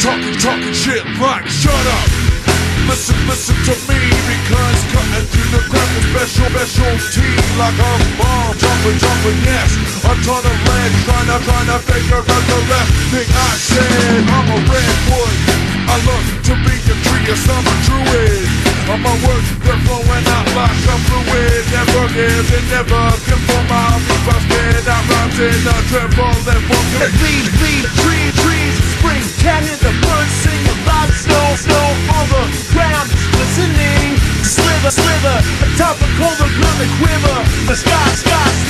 talking, talking shit like shut up. Listen, listen to me because cutting through the crap is special, special team like a bomb. Jumping, jumping, yes. A ton of lead, trying to, trying to figure out the left thing I said. I'm a redwood. I love to be a tree, yes, I'm druid. All my words they're flowing out like a fluid. Never give and never conform I'll be busted I rhymes in a triple and one The leaves, leaves, trees, trees Spring, canyon, the birds sing Live snow, snow on the ground Listening, sliver slither Atop a colder ground, the quiver. The sky, sky, sky.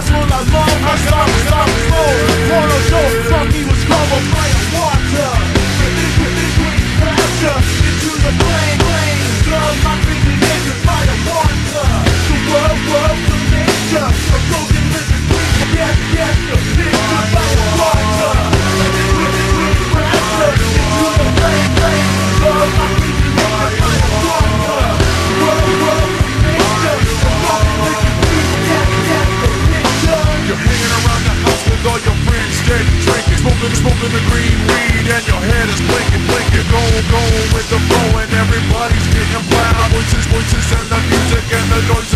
successful, I Paris, gegen Bayern, 90, 90 Sender, Music in der Deutschen